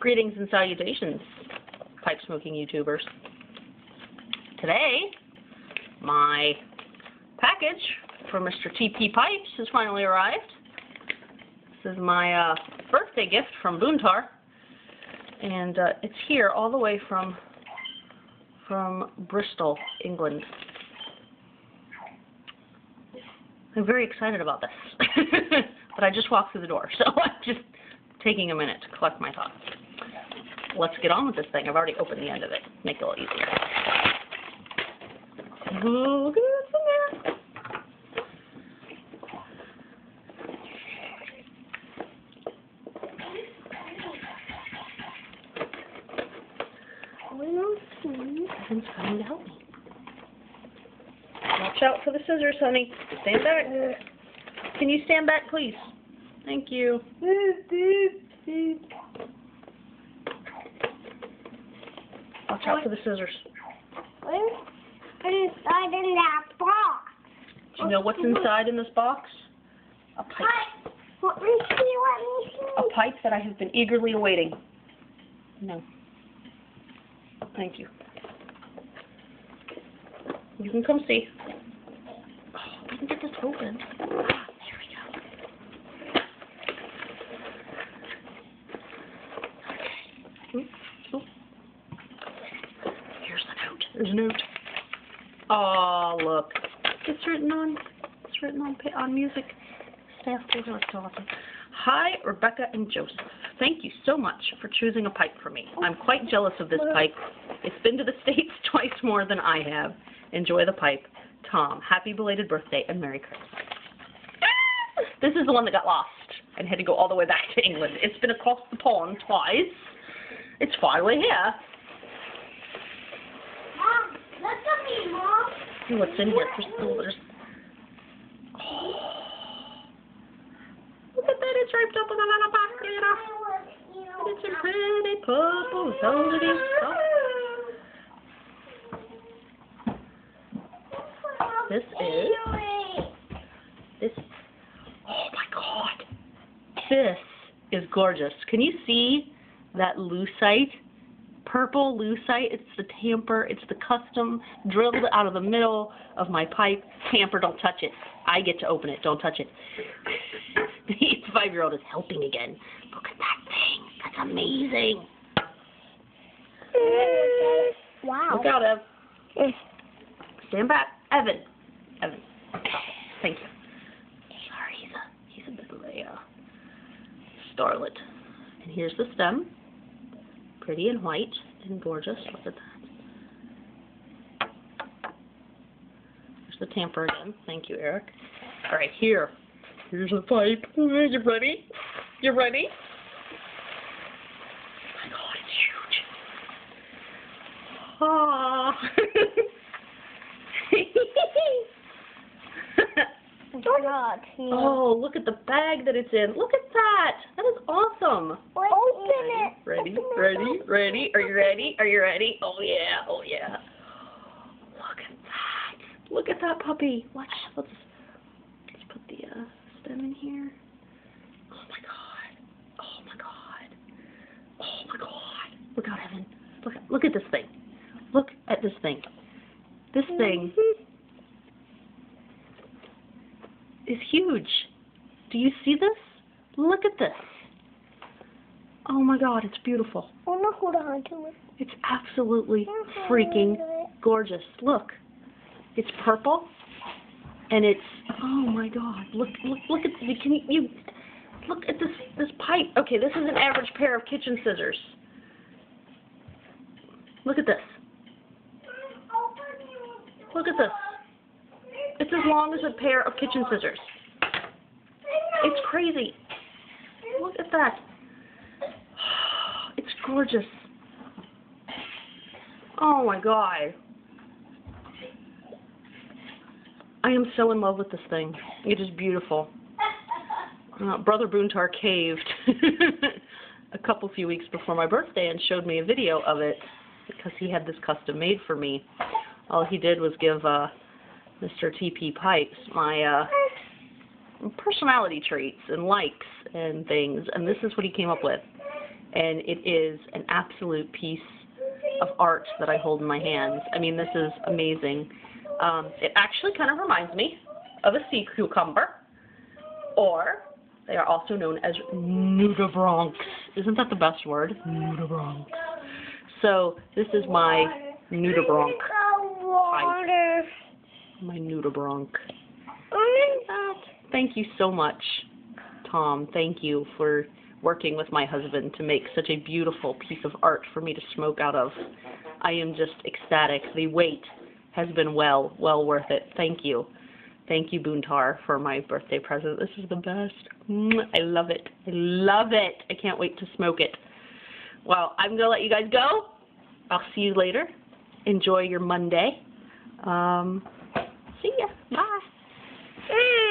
Greetings and salutations, pipe smoking YouTubers. Today, my package from Mr. TP Pipes has finally arrived. This is my uh, birthday gift from Boontar, and uh, it's here all the way from from Bristol, England. I'm very excited about this, but I just walked through the door, so I'm just taking a minute to collect my thoughts let's get on with this thing. I've already opened the end of it. Make it a little easier. There. Evan's coming to help me. Watch out for the scissors, honey. Stand back. Can you stand back, please? Thank you. Watch out for the scissors. What's inside in that box? Do you know what's inside in this box? A pipe. Let me see, let me see. A pipe that I have been eagerly awaiting. No. Thank you. You can come see. Oh, we can get this open. Ah, there we go. Okay. Oop, oop. Here's the note. There's a note. Oh, look. It's written on. It's written on on music. Staff. That's awesome. Hi, Rebecca and Joseph. Thank you so much for choosing a pipe for me. Oh. I'm quite jealous of this pipe. It's been to the States twice more than I have. Enjoy the pipe. Tom, happy belated birthday and Merry Christmas. This is the one that got lost and had to go all the way back to England. It's been across the pond twice. It's finally here. Mom, look at me, Mom. See what's in here. There's, oh. Look at that. It's wrapped up in a little box. It's in pretty purple, velvety. This is this. Oh my God! This is gorgeous. Can you see that lucite? Purple lucite. It's the tamper. It's the custom drilled out of the middle of my pipe. Tamper. Don't touch it. I get to open it. Don't touch it. the five-year-old is helping again. Look at that thing. That's amazing. Wow. Look out, Ev. Stand back. Evan. Evan. Thank you. Sorry, he's a he's a bit of a uh, starlet. And here's the stem. Pretty and white and gorgeous. Look at that. There's the tamper again. Thank you, Eric. All right, here. Here's the pipe. You ready? You ready? Oh my God, it's huge. Ah. God, oh, look at the bag that it's in. Look at that. That is awesome. Open it. Ready? Ready? Ready? Are you ready? Are you ready? Oh yeah. Oh yeah. Look at that. Look at that puppy. Watch. Let's let's put the uh, stem in here. Oh my god. Oh my god. Oh my god. Look out, Evan. Look look at this thing. Look at this thing. This thing is huge. Do you see this? Look at this. Oh my god, it's beautiful. Oh no, hold on to it. It's absolutely freaking gorgeous. Look. It's purple and it's oh my god. Look look look at can you, you look at this this pipe. Okay, this is an average pair of kitchen scissors. Look at this. Look at this. It's as long as a pair of kitchen scissors. It's crazy. Look at that. Gorgeous. Oh my god. I am so in love with this thing. It is beautiful. Uh, Brother Boontar caved a couple few weeks before my birthday and showed me a video of it because he had this custom made for me. All he did was give uh, Mr. TP Pipes my uh, personality traits and likes and things, and this is what he came up with. And it is an absolute piece of art that I hold in my hands. I mean, this is amazing. Um, it actually kind of reminds me of a sea cucumber, or they are also known as nudibranchs. Isn't that the best word? Nudibranchs. So this is my nudibranch, water. my nudibranch. that. Thank you so much, Tom. Thank you for working with my husband to make such a beautiful piece of art for me to smoke out of. I am just ecstatic. The wait has been well, well worth it. Thank you. Thank you, Boontar, for my birthday present. This is the best. I love it. I love it. I can't wait to smoke it. Well, I'm going to let you guys go. I'll see you later. Enjoy your Monday. Um, see ya. Bye.